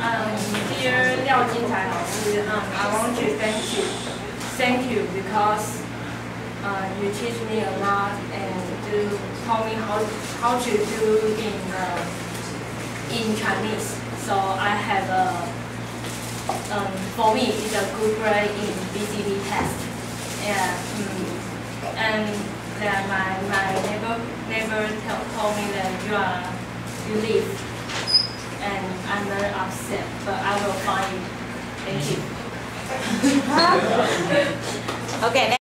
Dear Liao Jintai um, I want to thank you, thank you because uh, you teach me a lot and to tell me how how to do in uh, in Chinese. So I have a um, for me it's a good grade in BCD test. Yeah, mm, and that my my neighbor neighbor tell, told me that you are you and I'm very but I will find you. Thank you. Okay